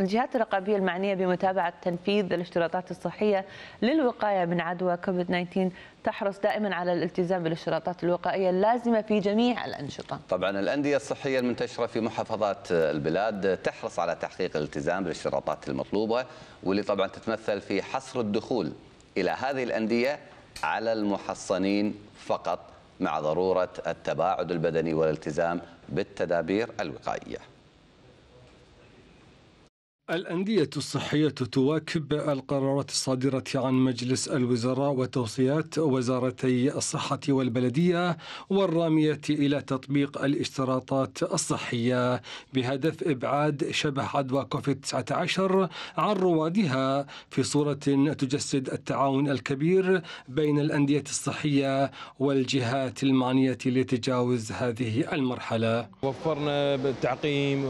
الجهات الرقابية المعنية بمتابعة تنفيذ الاشتراطات الصحية للوقاية من عدوى كوفيد 19 تحرص دائما على الالتزام بالاشتراطات الوقائية اللازمة في جميع الأنشطة. طبعا الأندية الصحية المنتشرة في محافظات البلاد تحرص على تحقيق الالتزام بالاشتراطات المطلوبة واللي طبعا تتمثل في حصر الدخول إلى هذه الأندية على المحصنين فقط مع ضرورة التباعد البدني والالتزام بالتدابير الوقائية. الأندية الصحية تواكب القرارات الصادرة عن مجلس الوزراء وتوصيات وزارتي الصحة والبلدية والرامية إلى تطبيق الاشتراطات الصحية بهدف إبعاد شبه عدوى كوفيد 19 عن روادها في صورة تجسد التعاون الكبير بين الأندية الصحية والجهات المعنية لتجاوز هذه المرحلة. وفرنا بالتعقيم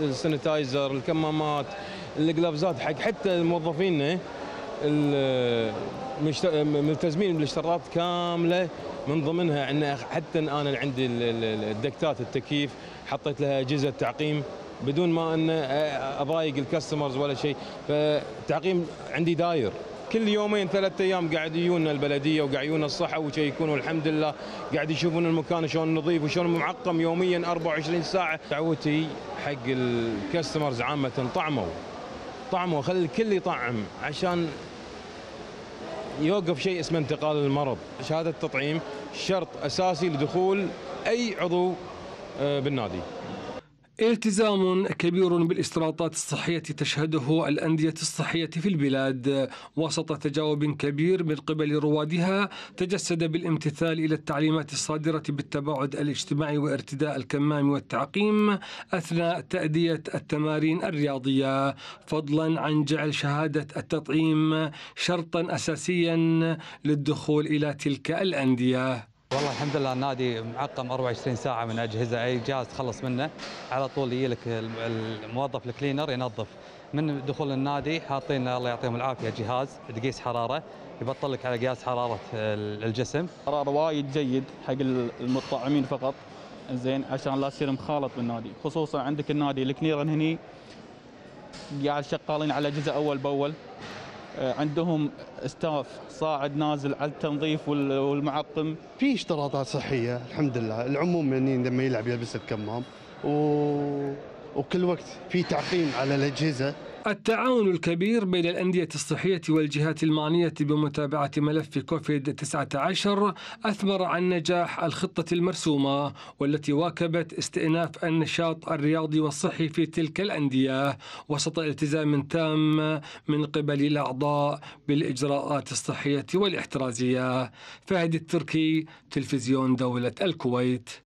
السانيتايزر الكمامات الجلافزات حق حتى موظفينا ملتزمين بالاشتراطات كاملة من ضمنها إن حتى أنا عندي الدكتات التكييف حطيت لها اجهزه تعقيم بدون ما إن أضايق الكاستمرز ولا شيء. فالتعقيم عندي داير. كل يومين ثلاثة أيام قاعد يجونا البلدية وقاعد يجونا الصحة ويشيكون والحمد لله. قاعد يشوفون المكان شلون نظيف وشلون معقم يوميا 24 ساعة. دعوتي حق الكاستمرز عامة طعموا. طعموا خلي الكل يطعم عشان يوقف شيء اسمه انتقال المرض. شهادة التطعيم شرط أساسي لدخول أي عضو آه، بالنادي. التزام كبير بالإستراطات الصحية تشهده الأندية الصحية في البلاد. وسط تجاوب كبير من قبل روادها تجسد بالامتثال إلى التعليمات الصادرة بالتباعد الاجتماعي وارتداء الكمام والتعقيم أثناء تأدية التمارين الرياضية. فضلا عن جعل شهادة التطعيم شرطا أساسيا للدخول إلى تلك الأندية. والله الحمد لله النادي معقم 24 ساعة من أجهزة. أي جهاز تخلص منه على طول يجي لك الموظف الكلينر ينظف. من دخول النادي حاطين الله يعطيهم العافية جهاز تقيس حرارة يبطل لك على قياس حرارة الجسم. قرار وايد جيد حق المطعمين فقط. زين عشان لا تصير مخالط بالنادي. خصوصا عندك النادي الكنيرن هني قاعد شغالين على اجهزه أول بأول. عندهم ستاف صاعد نازل على التنظيف والمعقم في اشتراطات صحية الحمد لله. العموم يعني لما يلعب يلبس الكمام. و... وكل وقت في تعقيم على الأجهزة. التعاون الكبير بين الأندية الصحية والجهات المعنية بمتابعة ملف كوفيد 19 أثمر عن نجاح الخطة المرسومة والتي واكبت استئناف النشاط الرياضي والصحي في تلك الأندية وسط التزام تام من قبل الأعضاء بالإجراءات الصحية والإحترازية. فهد التركي تلفزيون دولة الكويت.